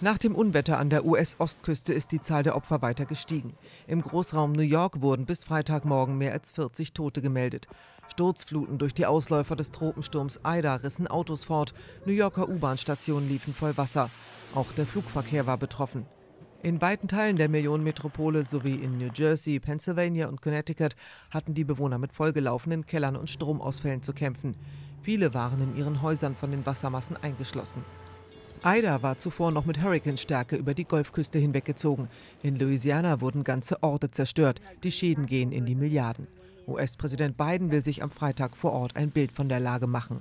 Nach dem Unwetter an der US-Ostküste ist die Zahl der Opfer weiter gestiegen. Im Großraum New York wurden bis Freitagmorgen mehr als 40 Tote gemeldet. Sturzfluten durch die Ausläufer des Tropensturms Ida rissen Autos fort. New Yorker U-Bahn-Stationen liefen voll Wasser. Auch der Flugverkehr war betroffen. In weiten Teilen der Millionenmetropole sowie in New Jersey, Pennsylvania und Connecticut hatten die Bewohner mit vollgelaufenen Kellern und Stromausfällen zu kämpfen. Viele waren in ihren Häusern von den Wassermassen eingeschlossen. Ida war zuvor noch mit Hurrikanstärke über die Golfküste hinweggezogen. In Louisiana wurden ganze Orte zerstört. Die Schäden gehen in die Milliarden. US-Präsident Biden will sich am Freitag vor Ort ein Bild von der Lage machen.